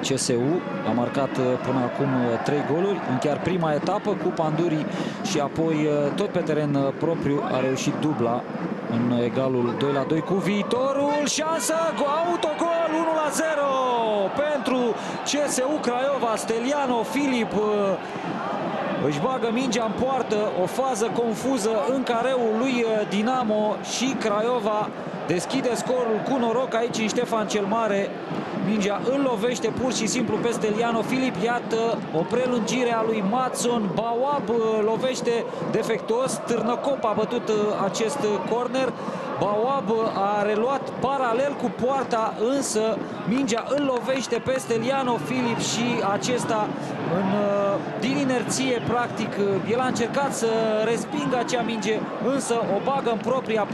CSU a marcat uh, până acum 3 uh, goluri, în chiar prima etapă cu Panduri și apoi uh, tot pe teren propriu a reușit dubla în egalul 2 la 2 cu viitorul, șansă cu autogol 1 la 0 pentru CSU Craiova, Steliano Filip își bagă mingea în poartă, o fază confuză în careul lui Dinamo și Craiova deschide scorul cu noroc aici în Ștefan cel Mare. Mingea îl lovește pur și simplu pe Steliano Filip. Iată o prelungire a lui Matson. Bawab uh, lovește defectuos. Târnăcop a bătut uh, acest corner. Bawab a reluat paralel cu poarta, însă mingea îl lovește pe Steliano Filip și acesta în, uh, din inerție, practic, el a încercat să respingă acea minge, însă o bagă în propria